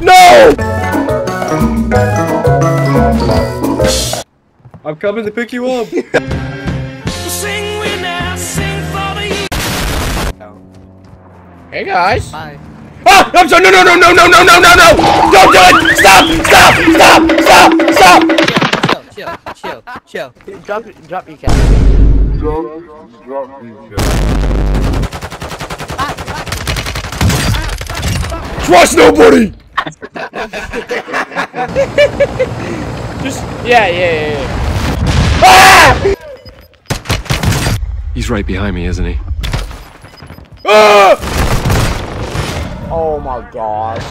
No! I'm coming to pick you up. Sing now, sing for the Hey guys. Bye. Ah! I'm sorry. No, no, no, no, no, no, no, no, no! Don't do it! Stop! Stop! Stop! Stop! Stop! Chill, chill, chill, chill. Drop, drop your cat. Trust nobody! Just yeah, yeah, yeah. yeah. Ah! He's right behind me, isn't he? Ah! Oh my gosh.